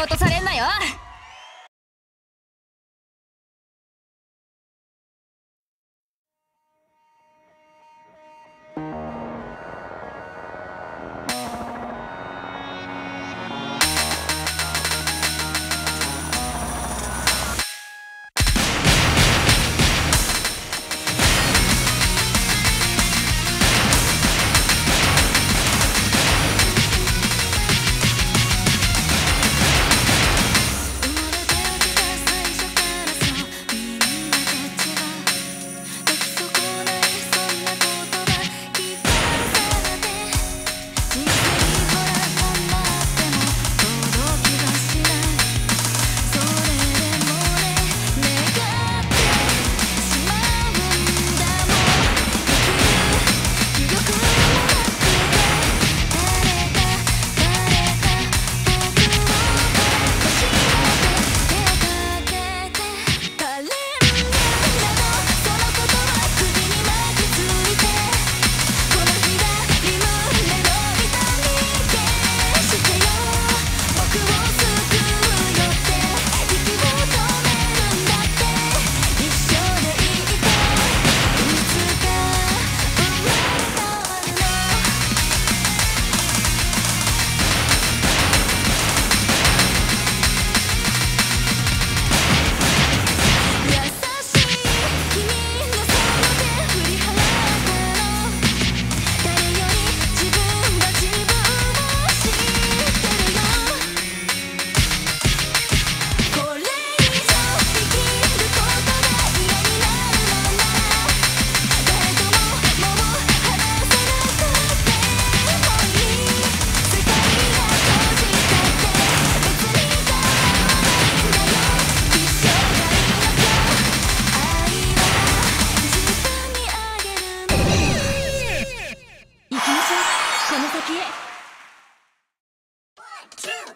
落とされんなよ。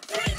two, three.